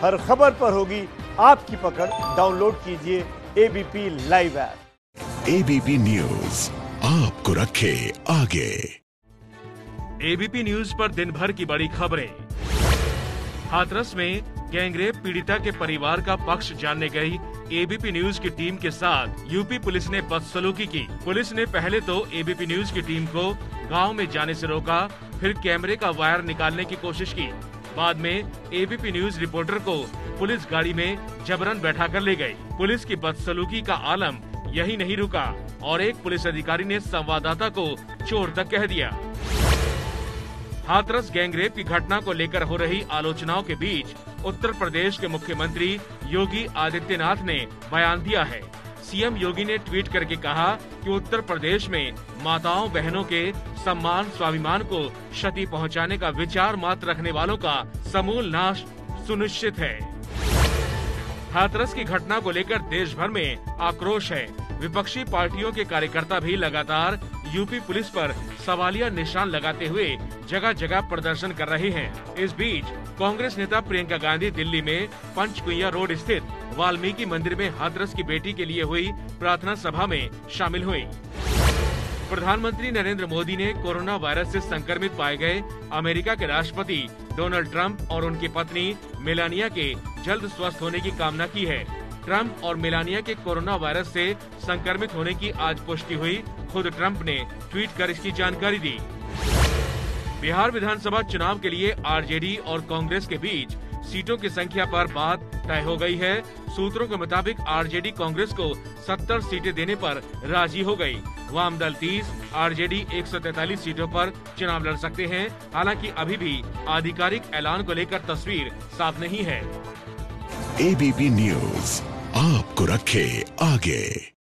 हर खबर पर होगी आपकी पकड़। डाउनलोड कीजिए ABP live app ABP news आपको रखे आगे। एबीपी न्यूज़ पर दिन भर की बड़ी खबरें। हाथरस में गैंगरेप पीड़िता के परिवार का पक्ष जानने गई एबीपी न्यूज़ की टीम के साथ। यूपी पुलिस ने बदसलूकी की। पुलिस ने पहले तो एबीपी न्यूज़ की टीम को गाँव में जाने से रोका फिर कैमरे का वायर निकालने की कोशिश की। बाद में एबीपी न्यूज़ रिपोर्टर को पुलिस गाड़ी में जबरन बैठा कर ले गई। पुलिस की बदसलूकी का आलम यही नहीं रुका और एक पुलिस अधिकारी ने संवाददाता को चोर तक कह दिया। हाथरस गैंगरेप की घटना को लेकर हो रही आलोचनाओं के बीच उत्तर प्रदेश के मुख्यमंत्री योगी आदित्यनाथ ने बयान दिया है। सीएम योगी ने ट्वीट करके कहा कि उत्तर प्रदेश में माताओं, बहनों के सम्मान, स्वाभिमान को क्षति पहुँचाने का विचार मात्र रखने वालों का समूल नाश सुनिश्चित है। हाथरस की घटना को लेकर देश भर में आक्रोश है। विपक्षी पार्टियों के कार्यकर्ता भी लगातार यूपी पुलिस पर सवालिया निशान लगाते हुए जगह जगह प्रदर्शन कर रहे हैं। इस बीच कांग्रेस नेता प्रियंका गांधी दिल्ली में पंचकुया रोड स्थित वाल्मीकि मंदिर में हाथरस की बेटी के लिए हुई प्रार्थना सभा में शामिल हुई। प्रधानमंत्री नरेंद्र मोदी ने कोरोना वायरस से संक्रमित पाए गए अमेरिका के राष्ट्रपति डोनाल्ड ट्रंप और उनकी पत्नी मेलानिया के जल्द स्वस्थ होने की कामना की है। ट्रंप और मेलानिया के कोरोना वायरस से संक्रमित होने की आज पुष्टि हुई। खुद ट्रंप ने ट्वीट कर इसकी जानकारी दी। बिहार विधानसभा चुनाव के लिए आरजेडी और कांग्रेस के बीच सीटों की संख्या पर बात तय हो गई है। सूत्रों के मुताबिक आरजेडी कांग्रेस को 70 सीटें देने पर राज़ी हो गई। वाम दल 30, आरजेडी 143 सीटों पर चुनाव लड़ सकते हैं। हालाँकि अभी भी आधिकारिक ऐलान को लेकर तस्वीर साफ़ नहीं है। एबीपी न्यूज़ आपको रखे आगे।